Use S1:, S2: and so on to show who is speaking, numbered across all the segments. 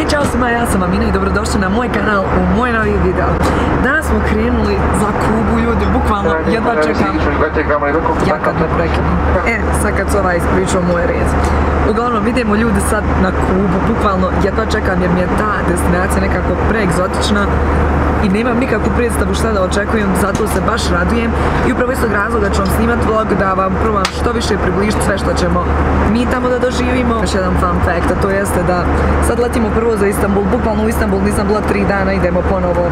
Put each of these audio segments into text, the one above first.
S1: I čao svima, ja sam Amina i dobrodošli na moj kanal u moj novi video. Danas smo krenuli za Kubu, ljudi, bukvalno jedva čekam. Ja kad me prekinem. E, sad kad se ovaj ispričao moj rez. Uglavnom, idemo ljudi sad na Kubu, bukvalno jedva čekam jer mi je ta destinacija nekako preegzotična i nemam nikakvu predstavu šta da očekujem, zato se baš radujem i upravo iz tog razloga ću vam snimat vlog da vam probam što više približiti sve što ćemo mi tamo da doživimo. Još jedan fun fact, a to jeste da sad letimo prvo za Istanbul, bukvalno u Istanbul nisam bila tri dana, idemo ponovo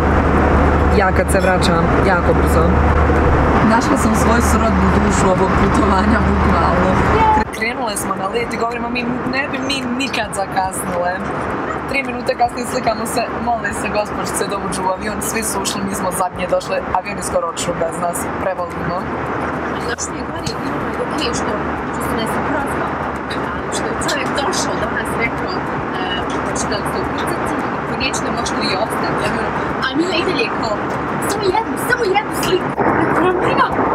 S1: ja kad se vraćam jako brzo. Našla sam svoju srodnu dušu ovog putovanja, bukvalno. Krenule smo na let i govorimo mi ne bi mi nikad zakasnile. Tri minute kasnije slikamo se, mole se gospođice da uđu u avion, svi su ušli, mi smo zadnje došli, avion je skoro odšao bez nas, prevolimo.
S2: Još nije gori, ok, što, što se nas je prozvao, ali što je čovjek došao do nas rekao e, da će da se ukrcati, ako neće da možda i ostati. A Mila i dalje kao, samo jednu, samo jednu sliku. Ja Mila!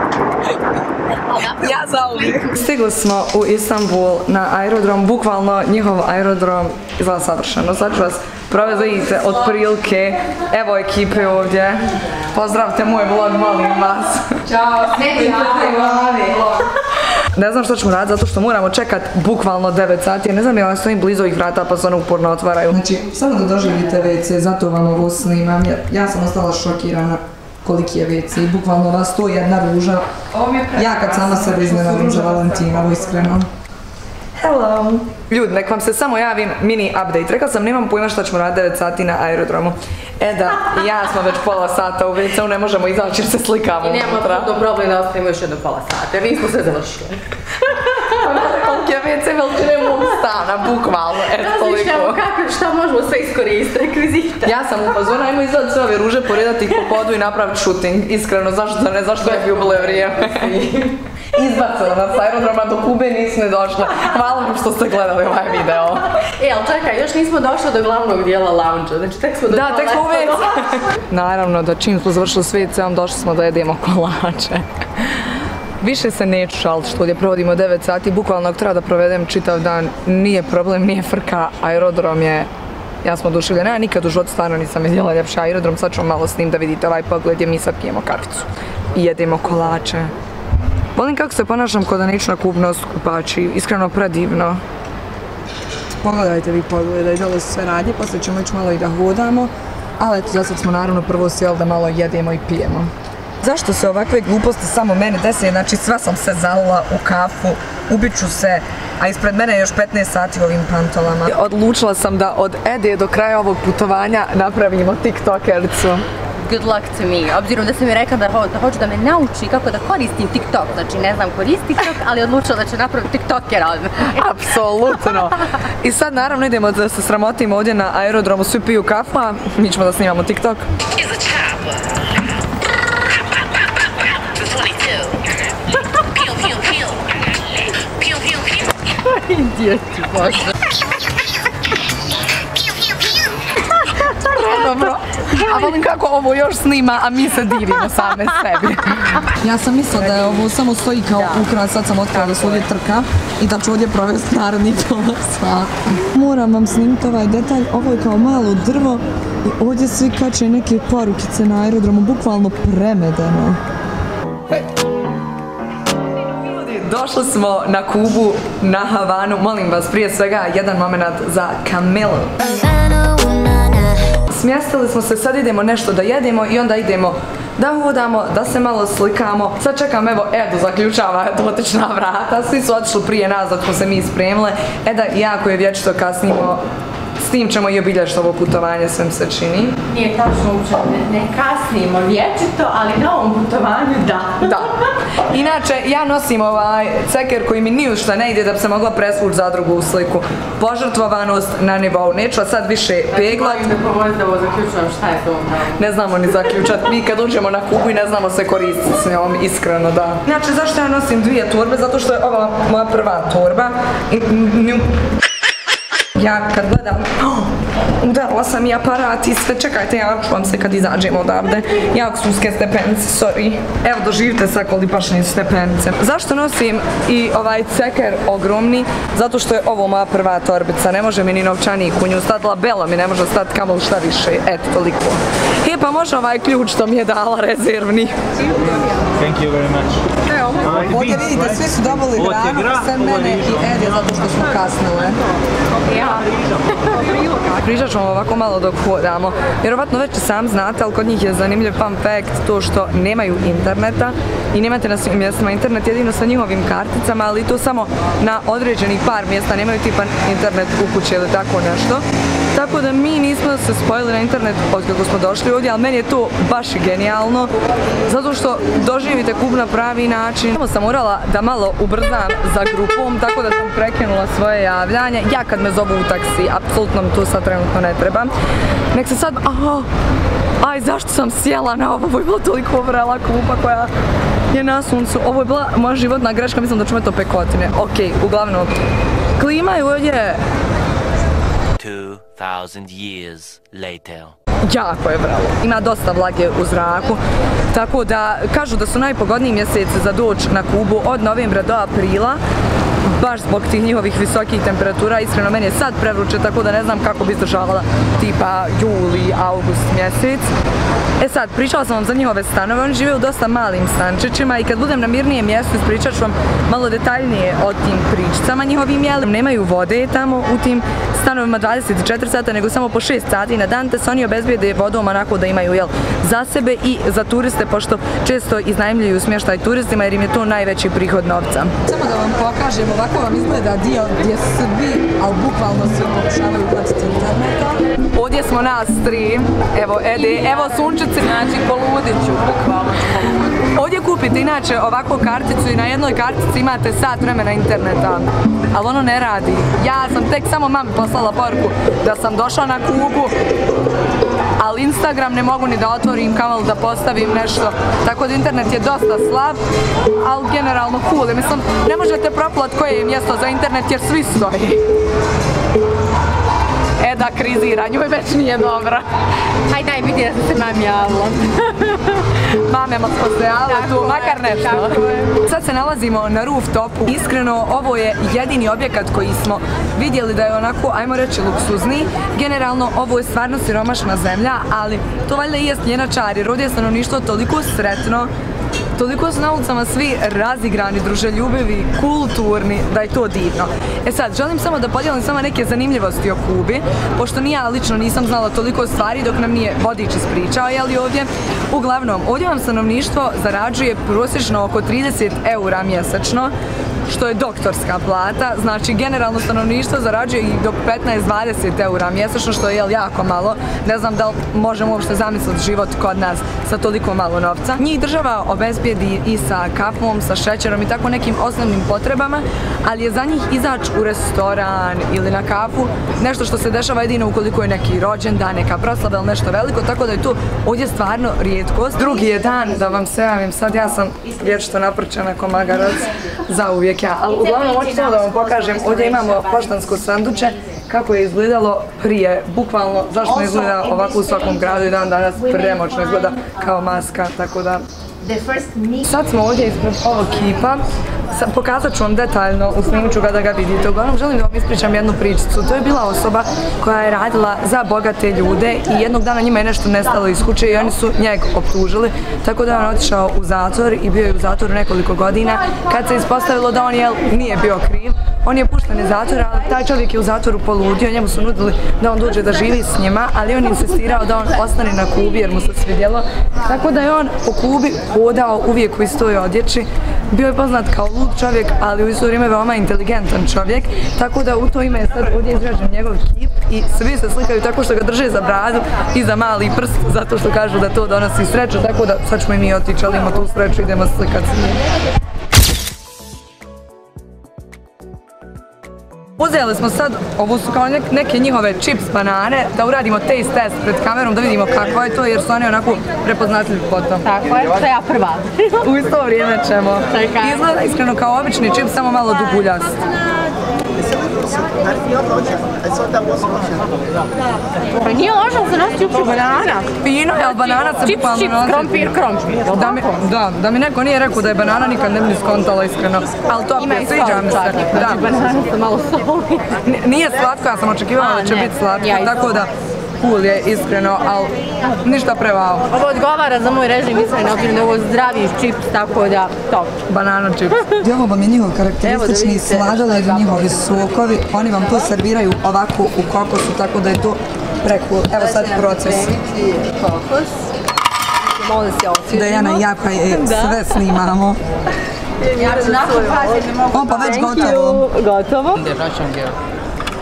S1: Ja zauvijek. Stigli smo u Istanbul na aerodrom, bukvalno njihov aerodrom izgleda savršeno. Sad ću vas provezite od prilike. Evo ekipe ovdje. Pozdravite moj vlog, molim vas.
S2: Ćao,
S1: Ne znam što ćemo raditi zato što moramo čekat bukvalno 9 sati. Ne znam je li stojim blizu ovih vrata pa se ono uporno otvaraju. Znači, samo da doživite WC, zato vam ovo snimam. jer Ja sam ostala šokirana koliki je WC. Bukvalno vas to jedna ruža. Ja kad sama sebe iznenadim za Valentinovo, iskreno. Hello! Ljudi, nek vam se samo javim mini update. Rekla sam, nemam pojma šta ćemo raditi 9 sati na aerodromu. E da, i ja smo već pola sata u WC-u, ne možemo izaći jer se slikamo
S3: I nemamo problem da ostavimo još jedno pola sata, jer nismo sve završili.
S1: Je WC veličine mog stana, bukvalno, eto
S3: Razmišljamo
S1: toliko.
S3: kako, šta možemo sve iskoristiti, rekvizita.
S1: Ja sam u fazonu, ajmo izvaditi sve ove ruže, poredati ih po podu i napraviti shooting. Iskreno, zašto ne, zašto ne bi ubile vrijeme. Izbacila nas aerodroma do Kube nisu ne došle. Hvala vam što ste gledali ovaj video.
S3: E, ali čekaj, još nismo došli do glavnog dijela lounge znači tek smo do
S1: Da, tek smo u. Naravno da čim smo završili s WC-om došli smo da jedemo kolače. Više se neću šaliti što ovdje provodimo 9 sati, bukvalno ako treba da provedem čitav dan, nije problem, nije frka, aerodrom je ja smo oduševljeni, ja nikad u životu stvarno nisam vidjela ljepši aerodrom, sad ću malo s njim da vidite ovaj pogled gdje mi sad pijemo kaficu i jedemo kolače. Volim kako se ponašam kod da neću na kupnost kupači, iskreno predivno. Pogledajte vi pogledaj, dole su sve radnje, poslije ćemo ići malo i da hodamo, ali eto, za sad smo naravno prvo sjeli da malo jedemo i pijemo. Zašto se ovakve gluposti samo mene desi? Znači sva sam se zalila u kafu, ubit ću se, a ispred mene je još 15 sati u ovim pantolama. Odlučila sam da od Ede do kraja ovog putovanja napravimo tiktokericu.
S3: Good luck to me. Obzirom da sam mi rekla da, ho, da hoću da me nauči kako da koristim TikTok. Znači, ne znam koristiti TikTok, ali odlučila da će napraviti TikTokera odmah.
S1: Apsolutno. I sad naravno idemo da se sramotimo ovdje na aerodromu, svi piju kafu, a mi ćemo da snimamo TikTok.
S3: Idijeti, bože.
S1: Dobro. A volim kako ovo još snima, a mi se divimo same sebi. Ja sam mislila da je ovo samo stoji kao ukras, sad sam otkrila da su ovdje trka i da ću ovdje provesti naredni pola. Moram vam snimiti ovaj detalj, ovo je kao malo drvo i ovdje svi kače neke porukice na aerodromu, bukvalno premedeno. Došli smo na Kubu, na Havanu. Molim vas, prije svega, jedan moment za Kamilu. Smjestili smo se, sad idemo nešto da jedemo i onda idemo da hodamo, da se malo slikamo. Sad čekam, evo, Edu zaključava dotična vrata. Svi su otišli prije nas dok smo se mi spremile. Eda, jako je vječito kasnimo. S tim ćemo i obilježiti ovo putovanje, sve mi se čini.
S3: Nije tačno uopće, ne, ne kasnimo vječito, ali na ovom putovanju da.
S1: Da. Inače, ja nosim ovaj ceker koji mi ni u šta ne ide da bi se mogla presvući za drugu sliku. Požrtvovanost na nivou. Neću vas sad više peglat.
S3: Šta je to.
S1: Ne znamo ni zaključat. Mi kad uđemo na Kubu i ne znamo se koristiti s njom, iskreno da. Inače, zašto ja nosim dvije torbe? Zato što je ova moja prva torba. Ja kad gledam... Udarila sam i aparat i sve, čekajte, ja ću vam se kad izađemo odavde. Jako su uske stepenice, sorry. Evo, doživite sad kolipašne stepenice. Zašto nosim i ovaj ceker ogromni? Zato što je ovo moja prva torbica, ne može mi ni novčanik u nju belo mi ne može stati kamo šta više, eto, toliko. E, pa može ovaj ključ što mi je dala rezervni.
S4: Thank you very much.
S1: Evo, ovdje vidite, svi su dobili hranu, sve mene i. Edje zato što smo kasnile. Pričat ćemo ovako malo dok hodamo. Vjerovatno već sam znate, ali kod njih je zanimljiv fun fact to što nemaju interneta i nemate na svim mjestima internet jedino sa njihovim karticama, ali to samo na određenih par mjesta, nemaju tipa internet u kući ili tako nešto. Tako da mi nismo se spojili na internet od kako smo došli ovdje, ali meni je to baš genijalno, zato što doživite Kubu na pravi način. Samo sam morala da malo ubrzam za grupom, tako da sam prekinula svoje javljanje. Ja kad me zovu u taksi, apsolutno mi to sad trenutno ne treba. Nek se sad, aha, aj zašto sam sjela na ovo, ovo je bila toliko vrela kupa koja je na suncu. Ovo je bila moja životna greška, mislim da ću me to pekotine. Okej, uglavnom, klima je ovdje
S5: 2,000 years later.
S1: jako je vrelo. Ima dosta vlage u zraku, tako da kažu da su najpogodniji mjeseci za doći na Kubu od novembra do aprila, baš zbog tih njihovih visokih temperatura. Iskreno, meni je sad prevruće, tako da ne znam kako bi izdržavala tipa juli, august mjesec. E sad, pričala sam vam za njihove stanove, oni žive u dosta malim stančićima i kad budem na mirnijem mjestu ispričat ću vam malo detaljnije o tim pričicama njihovim, jel nemaju vode tamo u tim stanovima 24 sata, nego samo po 6 sati na dan, te se oni obezbijede vodom onako da imaju jel, za sebe i za turiste, pošto često iznajmljuju smještaj turistima jer im je to najveći prihod novca. Samo da vam pokažem, ovako vam izgleda dio gdje svi, ali bukvalno svi pokušavaju uhvatiti interneta. Ovdje smo nas tri, evo Edi, evo Sunčici, znači poludit ću, bukvalno. Ovdje kupite inače ovakvu karticu i na jednoj kartici imate sat vremena interneta, ali ono ne radi. Ja sam tek samo mami poslala poruku da sam došla na Kubu, ali Instagram ne mogu ni da otvorim kamel da postavim nešto, tako da internet je dosta slab, ali generalno cool. Mislim, ne možete proplat koje je mjesto za internet jer svi stoji. Da krizira, njoj već nije dobra.
S3: Hajde daj vidi da sam se mam javila.
S1: Mamema smo se javile tu, makar nešto. Sad se nalazimo na rooftopu. Iskreno, ovo je jedini objekat koji smo vidjeli da je onako, ajmo reći, luksuzni. Generalno, ovo je stvarno siromašna zemlja, ali to valjda i jest njena čar, jer ovdje je stanovništvo toliko sretno, toliko su na ulicama svi razigrani, druželjubivi, kulturni, da je to divno. E sad, želim samo da podijelim samo neke zanimljivosti o Kubi, pošto ni ja lično nisam znala toliko stvari dok nam nije vodič ispričao, jeli ovdje. Uglavnom, ovdje vam stanovništvo zarađuje prosječno oko 30 eura mjesečno, što je doktorska plata, znači generalno stanovništvo zarađuje i do 15-20 eura mjesečno, što je jel, jako malo. Ne znam da li možemo uopšte zamisliti život kod nas sa toliko malo novca. Njih država obezbijedi i sa kafom, sa šećerom i tako nekim osnovnim potrebama, ali je za njih izaći u restoran ili na kafu nešto što se dešava jedino ukoliko je neki rođendan, neka proslava ili nešto veliko, tako da je to ovdje stvarno rijetkost. Drugi je dan da vam se javim, sad ja sam vječito naprčena ko magarac, za uvijek ja, ali uglavnom hoću samo da vam pokažem, ovdje imamo poštansko sanduče, kako je izgledalo prije, bukvalno, zašto ne izgleda ovako u svakom gradu i dan danas premoćno izgleda kao maska, tako da. Sad smo ovdje ispred ovog kipa, Sa- pokazat ću vam detaljno u snimču kada ga vidite. Uglavnom želim da vam ispričam jednu pričicu. To je bila osoba koja je radila za bogate ljude i jednog dana njima je nešto nestalo iz kuće i oni su njega optužili. Tako da je on otišao u zatvor i bio je u zatvoru nekoliko godina. Kad se ispostavilo da on jel, nije bio kriv, on je pušten iz zatvora, ali taj čovjek je u zatvoru poludio, njemu su nudili da on dođe da živi s njima, ali on insistirao da on ostane na Kubi jer mu se svidjelo. Tako da je on po Kubi hodao uvijek u istoj odjeći. Bio je poznat kao lud čovjek, ali u isto vrijeme veoma inteligentan čovjek. Tako da u to ime je sad ovdje izrađen njegov kip i svi se slikaju tako što ga drže za bradu i za mali prst, zato što kažu da to donosi sreću. Tako da sad ćemo i mi otići, želimo tu sreću, idemo slikati s njim. Uzeli smo sad, ovo su kao nek- neke njihove chips banane, da uradimo taste test pred kamerom, da vidimo kakvo je to, jer su oni onako prepoznatljivi po tom.
S3: Tako je, to ja prva.
S1: U isto vrijeme ćemo.
S3: Čekaj.
S1: Izgleda iskreno kao obični čips, samo malo duguljast.
S3: Pa nije loša se nosi uopće banana.
S1: Fino je, ali banana se
S3: Čips,
S1: bukvalno
S3: čips,
S1: nosi.
S3: krompir, krompir.
S1: Da mi, da, da mi neko nije rekao da je banana, nikad ne bi skontala iskreno. Ali to
S3: i
S1: sviđa mi se.
S3: slatko,
S1: Da.
S3: znači banana sa malo soli.
S1: Nije slatko, ja sam očekivala da će biti slatko, tako da cool je iskreno, ali ništa prevao.
S3: Ovo odgovara za moj režim, iskreno, da ovo zdravi čips, tako da, top.
S1: Banana chips.
S6: Ovo vam je njihov karakteristični sladoled,
S3: zapravo.
S6: njihovi sokovi. Oni vam to serviraju ovako u kokosu, tako da je to preko. Evo sad proces.
S3: Kokos. Da se osvježimo.
S6: Dejana i ja pa je sve snimamo.
S3: Ja ću nakon pažnje ne mogu.
S6: O, pa već gotovo.
S3: Gotovo.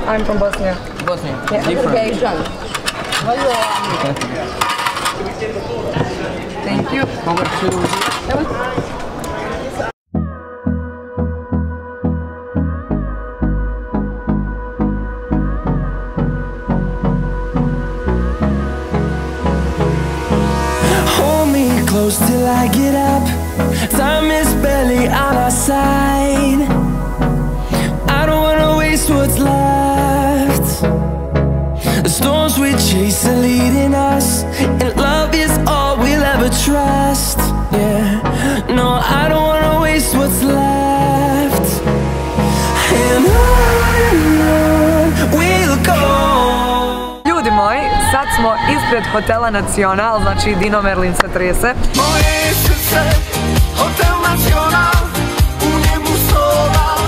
S1: I'm from Bosnia.
S4: Bosnia. Different.
S1: Thank you.
S4: Over to
S7: Hold me close till I get up. Time is barely on our side. I don't wanna waste what's left. The storms we chase are leading us, and love is all we'll ever trust. Yeah, no, I don't wanna waste what's left. And on we'll go.
S1: Ljudi moji, sad smo ispred hotela Nacional, znači Dino Merlin se trese.
S7: Moje srce, hotel nacional, u njemu soba.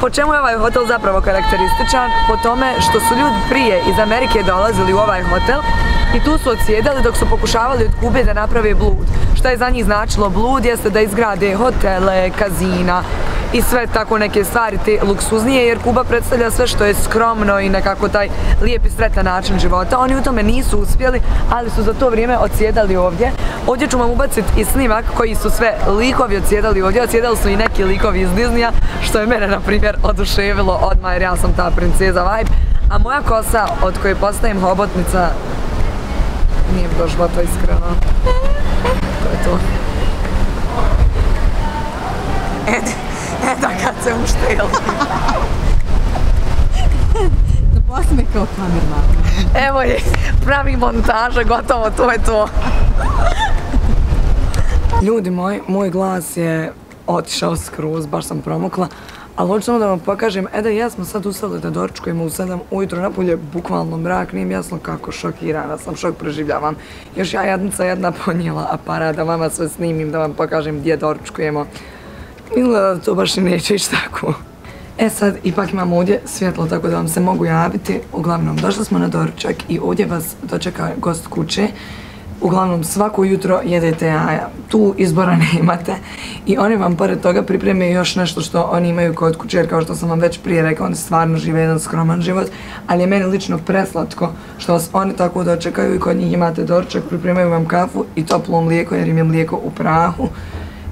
S1: Po čemu je ovaj hotel zapravo karakterističan? Po tome što su ljudi prije iz Amerike dolazili u ovaj hotel i tu su odsjedali dok su pokušavali od Kube da naprave blud. Šta je za njih značilo blud jeste da izgrade hotele, kazina i sve tako neke stvari te luksuznije jer Kuba predstavlja sve što je skromno i nekako taj lijep i sretan način života. Oni u tome nisu uspjeli, ali su za to vrijeme odsjedali ovdje. Ovdje ću vam ubaciti i snimak koji su sve likovi odsjedali ovdje. Odsjedali su i neki likovi iz Disneya, što je mene, na primjer, oduševilo odmah jer ja sam ta princeza vibe. A moja kosa od koje postajem hobotnica nije mi došla to iskreno. To je to. Ed, Eda kad se ušteli.
S6: Posme kao kamerman.
S1: Evo je, pravi montaža, gotovo, to je to. Ljudi moji, moj glas je otišao skroz, baš sam promukla. Ali hoću samo da vam pokažem, e da ja smo sad ustali da doručkujemo u 7 ujutro, napolje bukvalno mrak, nije mi jasno kako šokirana sam, šok preživljavam. Još ja jednica jedna ponijela aparat da vama sve snimim, da vam pokažem gdje doručkujemo. Izgleda da to baš i neće ići tako. E sad, ipak imamo ovdje svjetlo tako da vam se mogu javiti. Uglavnom, došli smo na doručak i ovdje vas dočeka gost kuće. Uglavnom, svako jutro jedete jaja. Tu izbora nemate. I oni vam pored toga pripreme još nešto što oni imaju kod kuće, jer kao što sam vam već prije rekao, oni stvarno žive jedan skroman život. Ali je meni lično preslatko što vas oni tako dočekaju i kod njih imate doručak, pripremaju vam kafu i toplo mlijeko jer im je mlijeko u prahu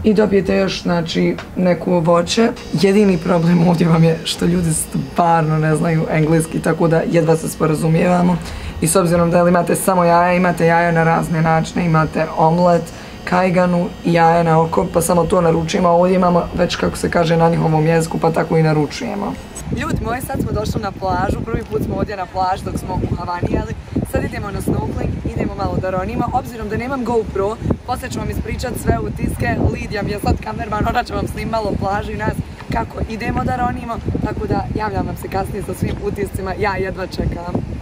S1: i dobijete još znači neku voće. Jedini problem ovdje vam je što ljudi stvarno ne znaju engleski, tako da jedva se sporazumijevamo. I s obzirom da li imate samo jaja, imate jaja na razne načine, imate omlet, kajganu i jaja na oko, pa samo to naručujemo, a ovdje imamo već kako se kaže na njihovom jeziku, pa tako i naručujemo. Ljudi moji, sad smo došli na plažu, prvi put smo ovdje na plaži dok smo u Havani, ali sad idemo na snorkeling, idemo malo da ronimo, obzirom da nemam GoPro, poslije ću vam ispričat sve utiske, Lidija mi je sad kamerman, ona će vam snim malo plažu i nas kako idemo da ronimo, tako da javljam vam se kasnije sa svim utiscima, ja jedva čekam.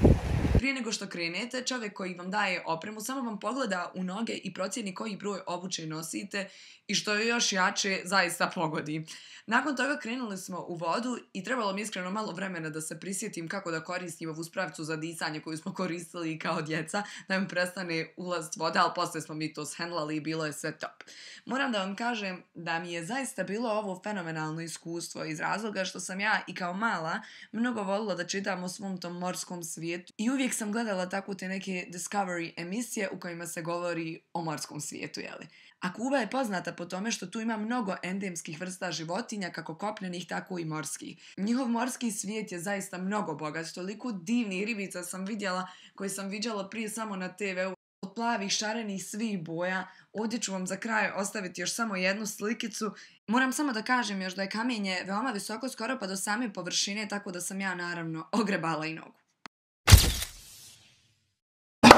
S1: Prije nego što krenete, čovjek koji vam daje opremu samo vam pogleda u noge i procjeni koji broj obuće nosite i što je još jače, zaista pogodi. Nakon toga krenuli smo u vodu i trebalo mi iskreno malo vremena da se prisjetim kako da koristim ovu spravicu za disanje koju smo koristili kao djeca, da mi prestane ulazit voda, ali poslije smo mi to shendlali i bilo je sve top. Moram da vam kažem da mi je zaista bilo ovo fenomenalno iskustvo iz razloga što sam ja i kao mala mnogo volila da čitam o svom tom morskom svijetu i uvijek sam gledala tako te neke Discovery emisije u kojima se govori o morskom svijetu, jeli? A Kuba je poznata po tome što tu ima mnogo endemskih vrsta životinja, kako kopnenih, tako i morskih. Njihov morski svijet je zaista mnogo bogat, toliko divnih ribica sam vidjela koje sam viđala prije samo na TV-u. plavih, šarenih, svih boja. Ovdje ću vam za kraj ostaviti još samo jednu slikicu. Moram samo da kažem još da je kamenje veoma visoko, skoro pa do same površine, tako da sam ja naravno ogrebala i nogu.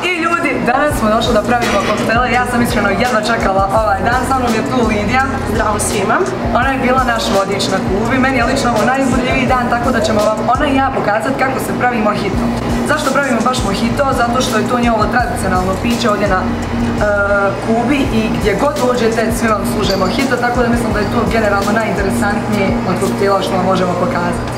S1: I ljudi, danas smo došli da pravimo koktele, ja sam iskreno jedva čekala ovaj dan, sa mnom je tu Lidija. Zdravo svima. Ona je bila naš vodič na kubi, meni je lično ovo najuzbudljiviji dan, tako da ćemo vam ona i ja pokazati kako se pravi mojito. Zašto pravimo baš mojito? Zato što je to njegovo tradicionalno piće ovdje na e, Kubi i gdje god dođete svi vam služe mojito, tako da mislim da je to generalno najinteresantnije od koktela što vam možemo pokazati.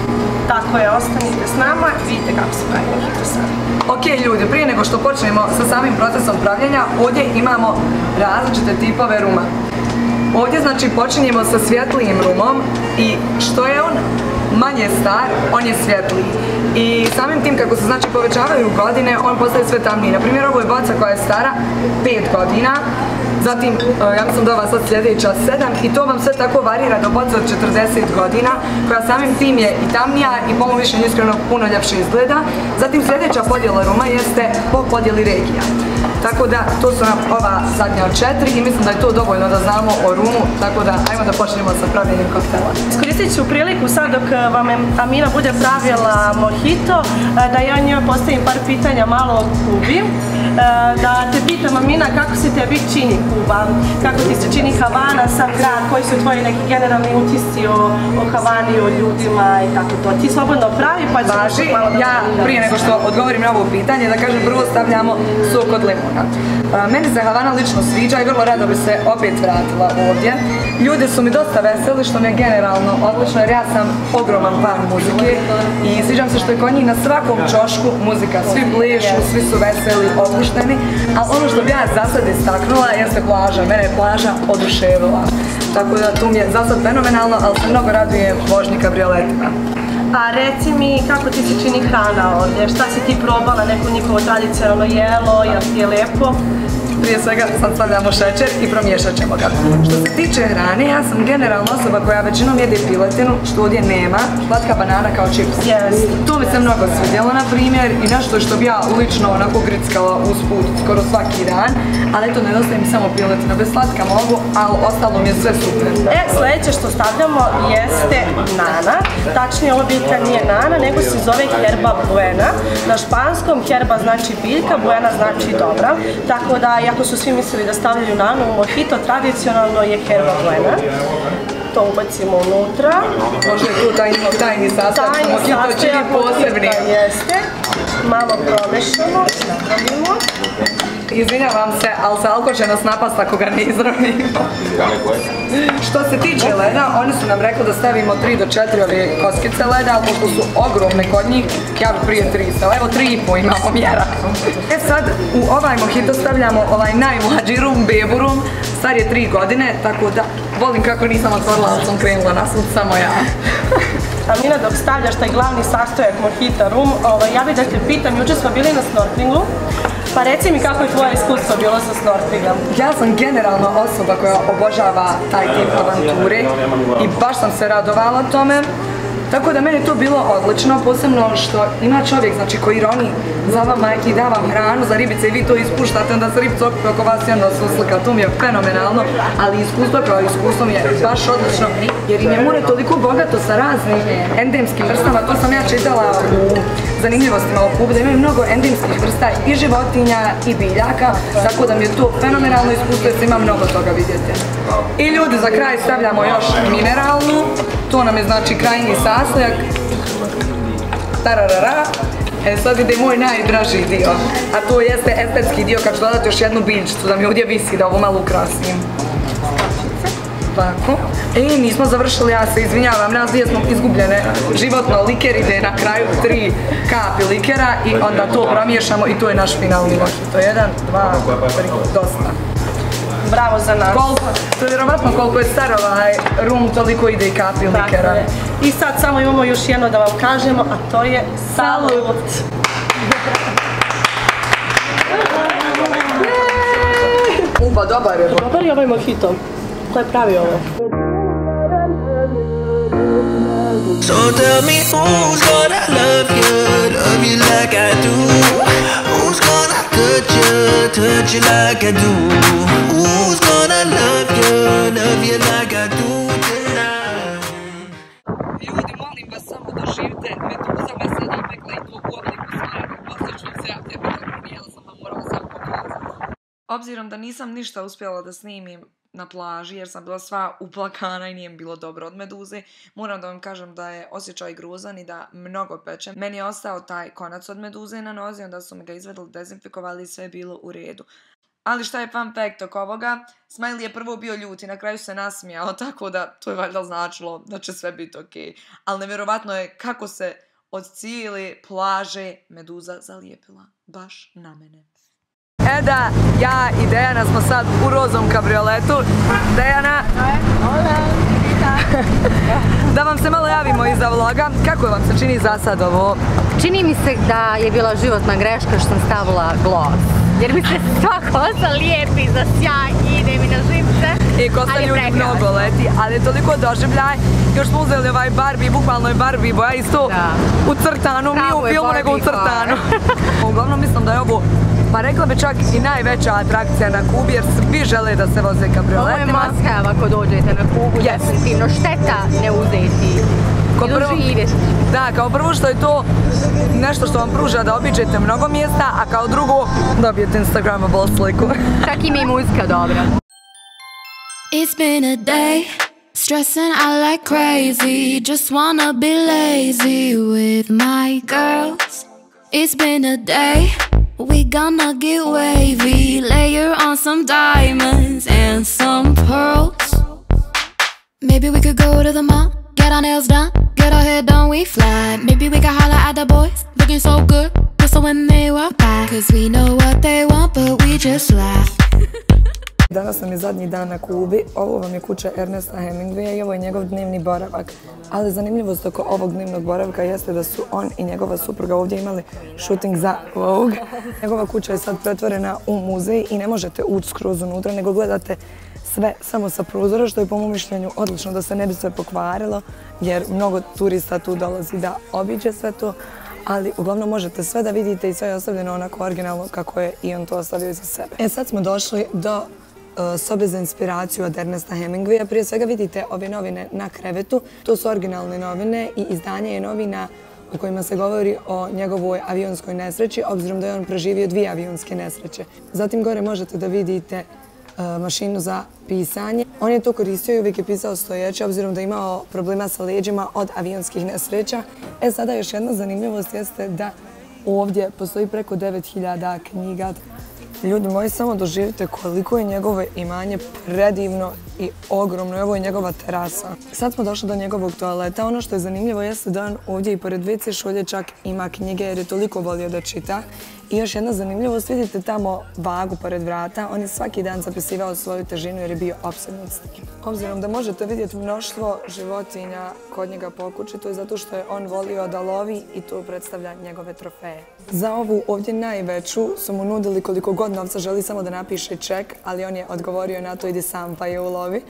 S8: Tako je, ostanite s nama i vidite kako se pravi sad.
S1: Ok ljudi, prije nego što počnemo sa samim procesom pravljenja, ovdje imamo različite tipove ruma. Ovdje znači počinjemo sa svjetlijim rumom i što je on manje star, on je svjetliji. I samim tim kako se znači povećavaju godine, on postaje sve tamniji. Na primjer, ovo je boca koja je stara 5 godina, Zatim, e, ja mislim da ova sad sljedeća 7 i to vam sve tako varira do boca od 40 godina, koja samim tim je i tamnija i po mom mišljenju iskreno puno ljepše izgleda. Zatim sljedeća podjela ruma jeste po podjeli regija. Tako da, to su nam ova zadnja od četiri i mislim da je to dovoljno da znamo o rumu, tako da ajmo da počnemo sa pravljenjem koktela.
S8: Iskoristit ću priliku sad dok eh, vam Amina bude pravila mojito, eh, da ja njoj postavim par pitanja malo o Kubi. Da te pitam Amina kako se tebi čini Kuba, kako ti se čini Havana, sam grad, koji su tvoji neki generalni utisci o, o Havani, o ljudima i tako to. Ti slobodno pravi pa ćemo
S1: Važi,
S8: malo da
S1: ja prije nego što odgovorim na ovo pitanje, da kažem prvo stavljamo sok od limuna. A, Meni se Havana lično sviđa i vrlo rado bi se opet vratila ovdje. Ljudi su mi dosta veseli što mi je generalno odlično jer ja sam ogroman fan muzike i sviđam se što je kod njih na svakom čošku muzika. Svi blišu, svi su veseli, opušteni, ali ono što bi ja za sad istaknula jeste plaža. Mene je plaža oduševila. Tako da tu mi je za sad fenomenalno, ali se mnogo radujem vožnji kabrioletima.
S8: A reci mi kako ti se čini hrana ovdje, šta si ti probala, neko njihovo tradicionalno jelo, jel ti je lijepo?
S1: Prije svega sad stavljamo šećer i promiješat ćemo ga. Što se tiče hrane, ja sam generalno osoba koja većinom jede piletinu, što ovdje nema, slatka banana kao čips.
S8: Yes.
S1: To mi se mnogo svidjelo, na primjer, i nešto što bi ja lično onako grickala uz put skoro svaki dan, ali eto, nedostaje mi samo piletina, bez slatka mogu, ali ostalo mi je sve super.
S8: E, sljedeće što stavljamo jeste nana. Tačnije, ova biljka nije nana, nego se zove herba buena. Na španskom herba znači biljka, buena znači dobra. Tako da, iako su svi mislili da stavljaju nanu u mojito, tradicionalno je herba buena. To ubacimo unutra.
S1: Možda je tu tajni sastav, mojito čini posebni.
S8: jeste. Malo promešamo, napravimo.
S1: Izvinjavam se, ali se alko će nas napast ako ga ne izravnimo. Što se tiče leda, oni su nam rekli da stavimo 3 do 4 ove koskice leda, ali pošto su ogromne kod njih, ja bi prije 3 stavila. Evo 3,5 imamo mjera. E sad, u ovaj mojito stavljamo ovaj najmlađi rum, bebu rum, star je 3 godine, tako da volim kako nisam otvorila, ali sam krenula na samo ja.
S8: Amina, dok stavljaš taj glavni sastojak mojita rum, ovaj, ja bih da te pitam, jučer smo bili na snorklingu, pa reci mi kako je tvoje iskustvo bilo sa snorklingom?
S1: Ja sam generalno osoba koja obožava taj tip avanture i baš sam se radovala tome. Tako da meni je to bilo odlično, posebno što ima čovjek znači, koji roni za vama i da vam hranu za ribice i vi to ispuštate, onda se ribica oko vas i onda se uslika. To mi je fenomenalno, ali iskustvo kao iskustvo mi je baš odlično, jer im je more toliko bogato sa raznim endemskim vrstama, to sam ja čitala u zanimljivostima o Kubi, da imaju mnogo endemskih vrsta i životinja i biljaka, tako da mi je to fenomenalno iskustvo jer se ima mnogo toga vidjeti. I ljudi, za kraj stavljamo još mineralnu, to nam je znači krajnji sastojak. Tararara. E sad ide moj najdraži dio, a to jeste estetski dio kad ću dodati još jednu biljčicu da mi ovdje visi da ovo malo ukrasim. Tako. E, nismo završili, ja se izvinjavam, nas dvije smo izgubljene. Životno liker ide na kraju tri kapi likera i onda to promiješamo i to je naš finalni mojito. Jedan, dva, tri, dosta.
S8: Bravo za nas.
S1: Koliko, to je vjerovatno koliko je star ovaj rum, toliko ide i kapi
S8: Tako
S1: likera.
S8: je. I sad samo imamo još jedno da vam kažemo, a to je salut.
S1: Uba, dobar je.
S8: Dobar je ovaj mojito. Ko je pravi ovo?
S7: So tell me who's gonna love you, love you like I do? Who's gonna touch you,
S9: touch you like I do? Who's gonna love you, love you like I do tonight?
S10: Ljudi, molim vas samo doživite Meduza me sad opekla i to u obliku stvarnog posjećnice, ja sam vam morala sam pokazati. Obzirom da nisam ništa uspjela da snimim na plaži jer sam bila sva uplakana i nije mi bilo dobro od meduze, moram da vam kažem da je osjećaj gruzan i da mnogo peče. Meni je ostao taj konac od meduze na nozi, onda su mi ga izvedali, dezinfikovali i sve je bilo u redu. Ali šta je fun fact oko ovoga? Smiley je prvo bio ljut i na kraju se nasmijao, tako da to je valjda značilo da će sve biti ok. Ali nevjerovatno je kako se od cijele plaže meduza zalijepila baš na mene. E da, ja i Dejana smo sad u rozom kabrioletu. Dejana, da vam se malo javimo iza vloga. Kako vam se čini za sad ovo?
S3: Čini mi se da je bila životna greška što sam stavila gloss. Jer mi se sva kosa lijepi za sjaj i ide mi na živce.
S10: I kosta
S3: Ali je
S10: ljudi mnogo leti, ali je toliko doživljaj. Još smo uzeli ovaj Barbie, bukvalno je Barbie boja isto
S3: Da.
S10: u crtanu,
S3: Pravo
S10: u filmu nego u crtanu. Uglavnom mislim da je ovo pa rekla bi čak i najveća atrakcija na Kubi jer svi žele da se voze
S3: Ovo je
S10: kabrioletima.
S3: must have ako dođete na Kubu,
S10: Yes.
S3: definitivno. Šteta ne uzeti
S10: Kao prvo-. Da, kao prvo što je to nešto što vam pruža da obiđete mnogo mjesta, a kao drugo dobijete Instagramable sliku.
S3: Čak i muzika dobra.
S11: It's been a day, stressing out like crazy. Just wanna be lazy with my girls. It's been a day, we gonna get wavy. Layer on some diamonds and some pearls. Maybe we could go to the mall, get our nails done, get our hair done, we fly. Maybe we could holler at the boys, looking so good, whistle when they walk by. Cause we know what they want, but we just laugh.
S1: Danas nam je zadnji dan na Kubi, ovo vam je kuća Ernesta Hemingwaya i ovo je njegov dnevni boravak. Ali zanimljivost oko ovog dnevnog boravka jeste da su on i njegova supruga ovdje imali shooting za Vogue. Njegova kuća je sad pretvorena u muzej i ne možete ući skroz unutra, nego gledate sve samo sa prozora, što je po mom mišljenju odlično da se ne bi sve pokvarilo, jer mnogo turista tu dolazi da obiđe sve to, ali uglavnom možete sve da vidite i sve je ostavljeno onako originalno kako je i on to ostavio za sebe. E sad smo došli do sobe za inspiraciju od Ernesta Hemingwaya. Prije svega vidite ove novine na krevetu. To su originalne novine i izdanje je novina u kojima se govori o njegovoj avionskoj nesreći, obzirom da je on preživio dvije avionske nesreće. Zatim gore možete da vidite e, mašinu za pisanje. On je to koristio i uvijek je pisao stojeće, obzirom da je imao problema sa leđima od avionskih nesreća. E sada još jedna zanimljivost jeste da ovdje postoji preko 9000 knjiga. Ljudi moji, samo doživite koliko je njegovo imanje predivno i ogromno. I Ovo je njegova terasa. Sad smo došli do njegovog toaleta. Ono što je zanimljivo jeste da on ovdje i pored WC šolje čak ima knjige jer je toliko volio da čita. I još jedna zanimljivost, vidite tamo vagu pored vrata. On je svaki dan zapisivao svoju težinu jer je bio opsednut s tim. Obzirom da možete vidjeti mnoštvo životinja kod njega po kući, to je zato što je on volio da lovi i to predstavlja njegove trofeje. Za ovu ovdje najveću su mu nudili koliko god novca želi samo da napiše ček, ali on je odgovorio na to ide sam pa je ulovi.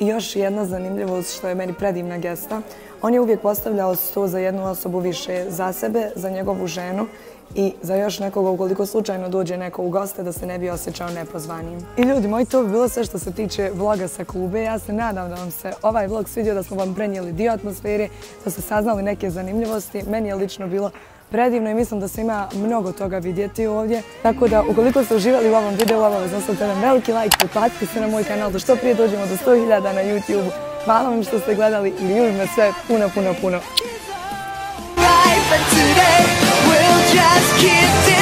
S1: I još jedna zanimljivost što je meni predivna gesta. On je uvijek postavljao sto za jednu osobu više za sebe, za njegovu ženu i za još nekoga ukoliko slučajno dođe neko u goste da se ne bi osjećao nepozvanim. I ljudi moji, to bi bilo sve što se tiče vloga sa Kube. Ja se nadam da vam se ovaj vlog svidio, da smo vam prenijeli dio atmosfere, da ste saznali neke zanimljivosti. Meni je lično bilo predivno i mislim da se ima mnogo toga vidjeti ovdje. Tako da, ukoliko ste uživali u ovom videu, obavezno ostavite nam veliki like, pretplatite se na moj kanal da što prije dođemo do 100.000 na YouTube. Hvala vam što ste gledali i ljubim sve puno, puno, puno.
S9: Just keep